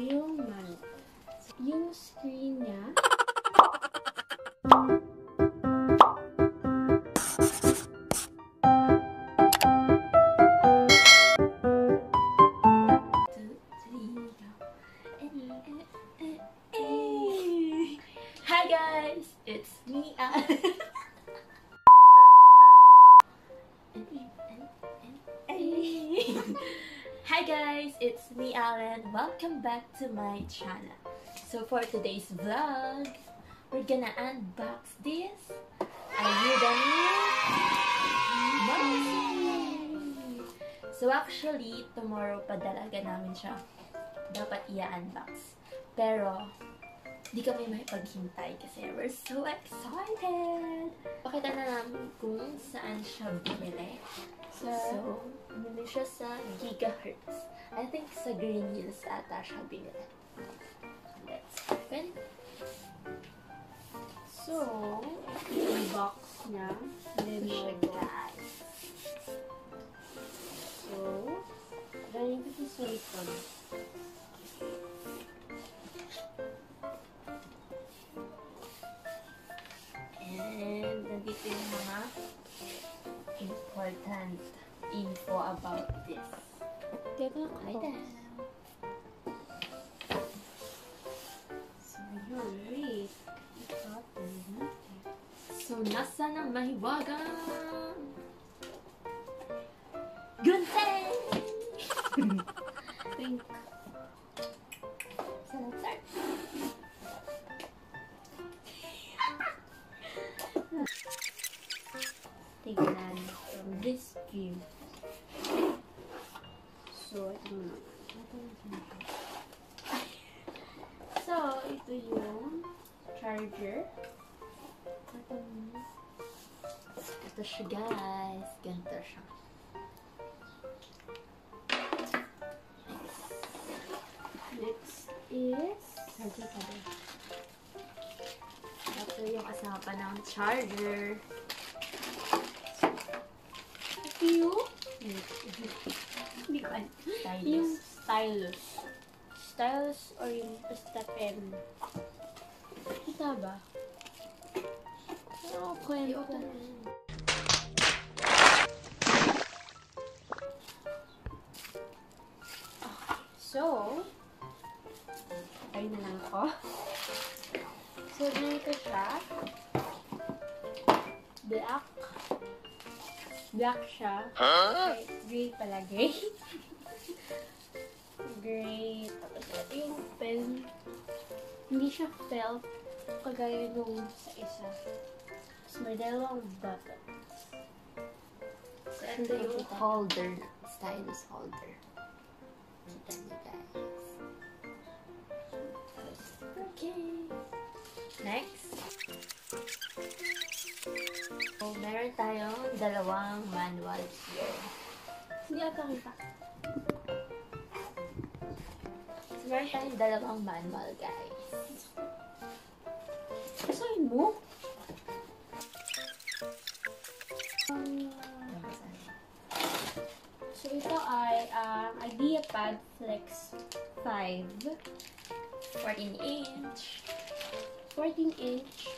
yung screen niya. Eh, eh, eh, eh. Hi guys, it's me. Hi guys, it's me Alan. Welcome back to my channel. So for today's vlog, we're gonna unbox this Boxing. So actually, tomorrow pa dalaga namin siya dapat i-unbox. Pero, di kami may paghintay kasi we're so excited! Pakita na namin kung saan siya bumili. sa So, bumili siya sa Gigahertz. I think sa Green Hills ata siya binili. Let's open. So, yung box niya, Ito siya, guys. So, galing ko sa likod. Important info about this. Teka, Hi ako. there. So, yun, wait. Ipapin natin. So, nasa na mahiwaga? Gunting! charger. Ito. Ito siya, guys. Ganito siya. Next is... Ka din. Ito yung kasama pa ng charger. Yung... Hindi ko alam. Yung Stylus. stylus. Stylus or yung basta pen. Kita ba? Ano kwento? So, ay na lang ako. So, ganito siya. Black. Black siya. Okay, gray pala, gray. gray. Tapos ito yung pen. Hindi siya felt kagaya nung sa isa. Tapos may dalawang button. So, ito yung holder. Stylus holder. Kita niyo, guys. Okay. Next. So, meron tayong dalawang manual here. Hindi ata kita. So, meron tayong dalawang manual, guys. Kasayin mo? So, ito ay um, IdeaPad Flex 5. 14 inch. 14 inch.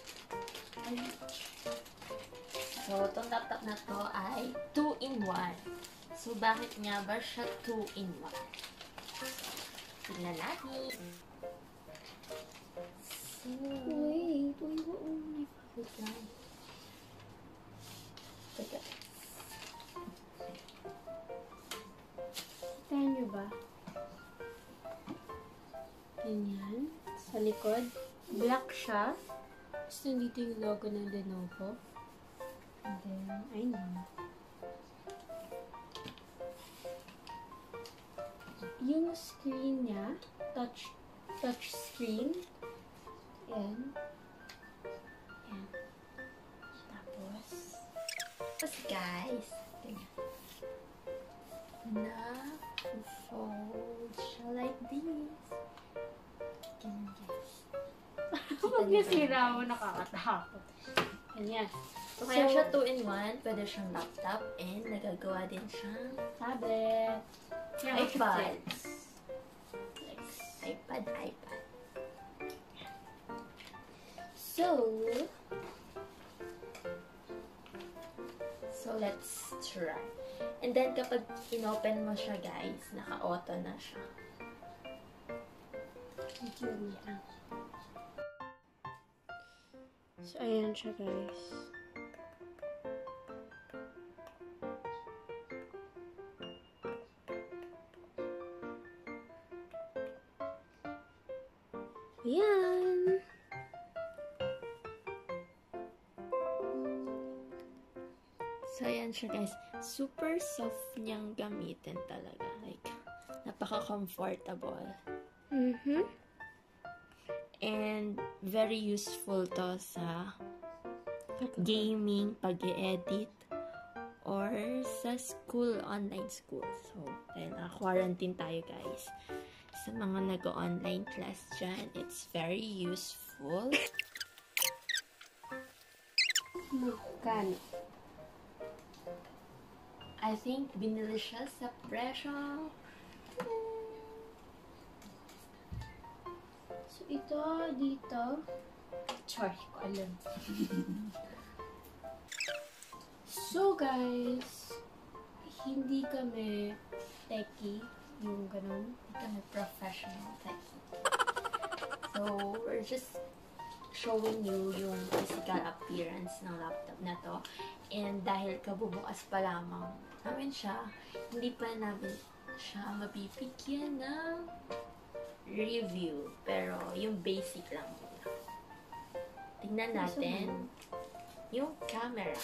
So, itong laptop na to ay 2-in-1. So, bakit nga ba siya 2-in-1? Tignan natin. Wait. Wait, wait. wait lang. Teka. Kita nyo ba? Ganyan. Sa likod. Black siya. Tapos nandito yung logo ng Lenovo. And then, I know. Yung screen niya, touch touch screen. Ayan. Ayan. Tapos, Tapos, guys, ganyan. Na-fold siya like this. Ganyan, guys. Kapag nasira mo, nakakatakot. Ganyan. So, kaya siya 2-in-1. Pwede siyang laptop and nagagawa din siyang Tablet. Yan, iPads. iPad, iPad. So, So, let's try. And then, kapag inopen mo siya, guys, naka-auto na siya. Julia. So, ayan siya, guys. Ayan. So, ayan siya, guys. Super soft niyang gamitin talaga. Like, napaka-comfortable. Mm-hmm. And, very useful to sa gaming, pag edit or sa school, online school. So, dahil naka-quarantine tayo, guys. Sa mga nag-online class dyan, it's very useful. Magkano? I think, binili siya sa presyo. So, ito, dito. Sorry, ko alam. so, guys, hindi kami techie, yung ganun. Hindi kami professional techie. So, we're just showing you yung physical appearance ng laptop na to. And dahil kabubukas pa lamang namin siya, hindi pa namin siya mabibigyan ng review. Pero yung basic lang muna. Tingnan natin yung camera.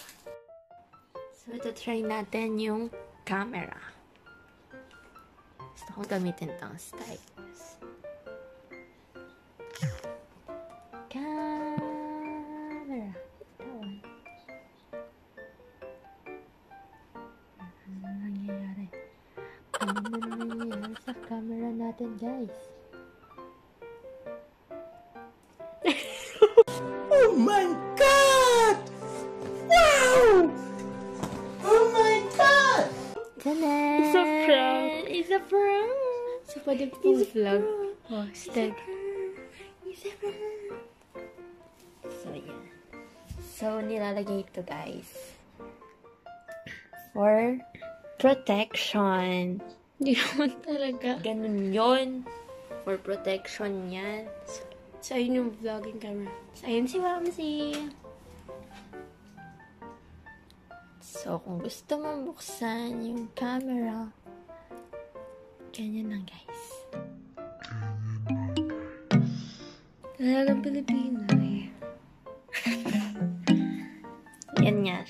So, ito try natin yung camera. Gusto kong gamitin tong stylus. Nangyayari sa camera natin, guys? Oh my god! Wow! Oh my god! Tada! It's a prank. It's a prank! So, pwede pong vlog. Oh, stag. It's a prank! So, yan. So, nilalagay ito, guys. For protection. Hindi naman talaga. Ganun yon For protection yan. So, ayun yung vlogging camera. So, ayun si Wamsi. So, kung gusto mo buksan yung camera, ganyan lang, guys. Talagang Pilipina eh. Yan nga.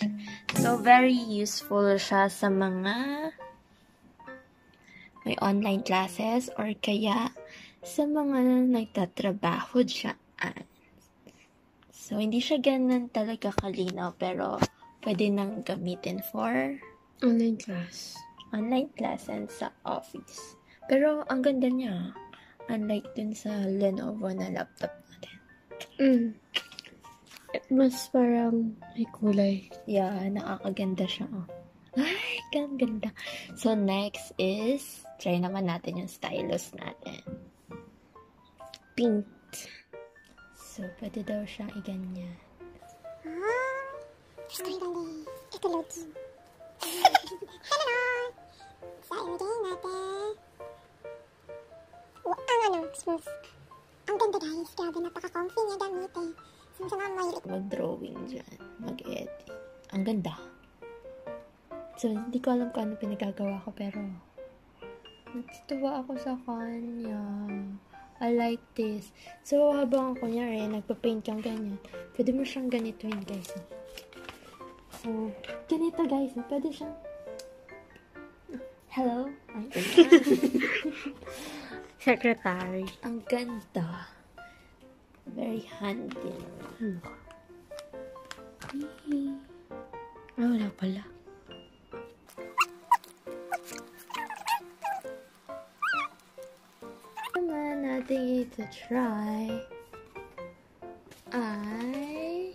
So, very useful siya sa mga may online classes or kaya sa mga nagtatrabaho dyan. So, hindi siya ganun talaga kalinaw pero pwede nang gamitin for Online class. online class and sa office. Pero ang ganda niya. Unlike dun sa Lenovo na laptop natin. Mm. Mas parang may kulay. Yeah, nakakaganda siya. Oh. Ay, ang ganda. So, next is, try naman natin yung stylus natin. Pink. So, pwede daw siya iganyan. Finally, ecology. Hello! Sa everyday natin. Oh, ang ano, smooth. Ang ganda guys, grabe napaka-comfy niya gamitin. Mahilig Mag-drawing dyan. Mag-edit. Ang ganda. So, hindi ko alam kung ano pinagagawa ko, pero natutuwa ako sa kanya. I like this. So, habang ako kunyari, nagpa-paint kang ganyan, pwede mo siyang ganituin, guys. So, ganito, guys. Pwede siyang Hello? Secretary. Ang ganda. Very handy. Ano? Ah, wala pala. naman natin ito try ay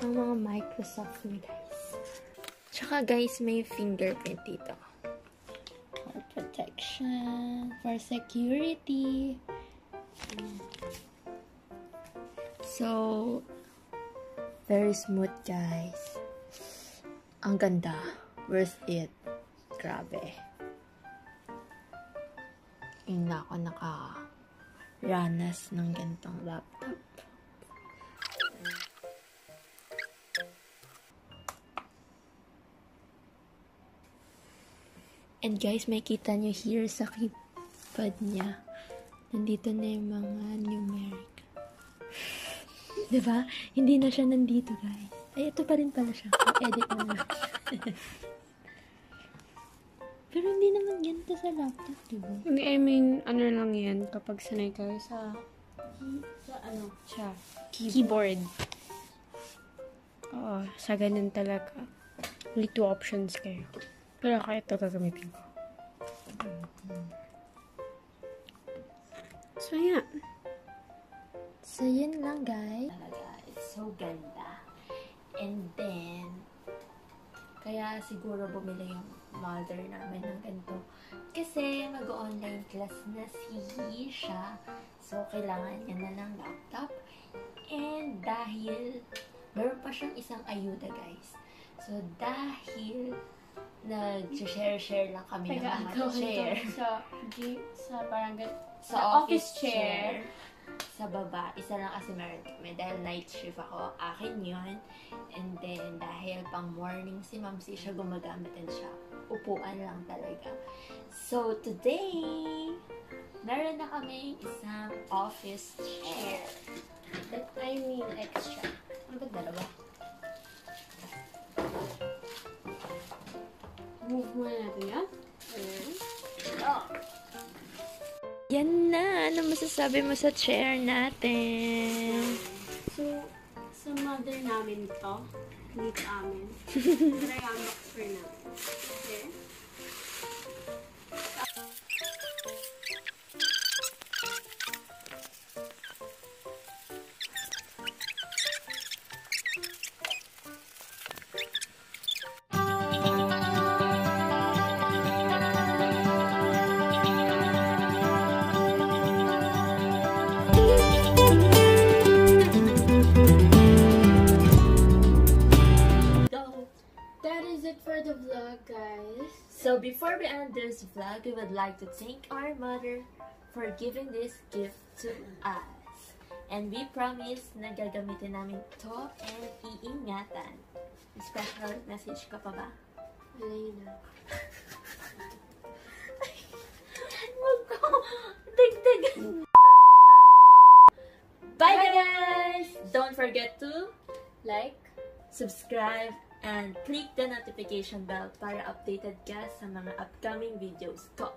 ang mga Microsoft guys. Tsaka guys, may fingerprint dito. For protection. protection, for security. So, very smooth guys. Ang ganda. Worth it. Grabe. Yung na ako nakaranas ng ganitong laptop. And guys, may kita nyo here sa keypad niya. Nandito na yung mga numeric. Diba? Hindi na siya nandito, guys. Ay, ito pa rin pala siya. edit mo na. Pero hindi naman ganito sa laptop, diba? Hindi, I mean, ano lang yan kapag sanay kayo sa, Sa ano? sa keyboard. Oo, sa ganun talaga. Only two options kayo. Pero ako ito gagamitin ko. So, yeah. So, yun lang, guys. Talaga, it's so ganda. And then, kaya siguro bumili yung mother namin ng ganito. Kasi mag-online class na si siya. So, kailangan niya na ng laptop. And dahil, meron pa siyang isang ayuda, guys. So, dahil nag-share-share lang kami ng mga chair. sa, sa parang sa sa office, office chair. chair. Sa baba, isa lang kasi meron kami. Dahil night shift ako, akin yun. And then, dahil pang morning si Mamsi siya gumagamit din siya. Upuan lang talaga. So, today, meron na kami isang office chair. That I mean extra. Ano ba dalawa? Move muna natin yan. Yan na! Ano masasabi mo sa chair natin? So, sa mother namin to, dito amin. Pero i-unbox end this vlog, we would like to thank our mother for giving this gift to us. And we promise na gagamitin namin to and iingatan. Special message ka pa ba? Huwag ko! Dagdagan! Bye guys! Don't forget to Like, subscribe and click the notification bell para updated ka sa mga upcoming videos ko.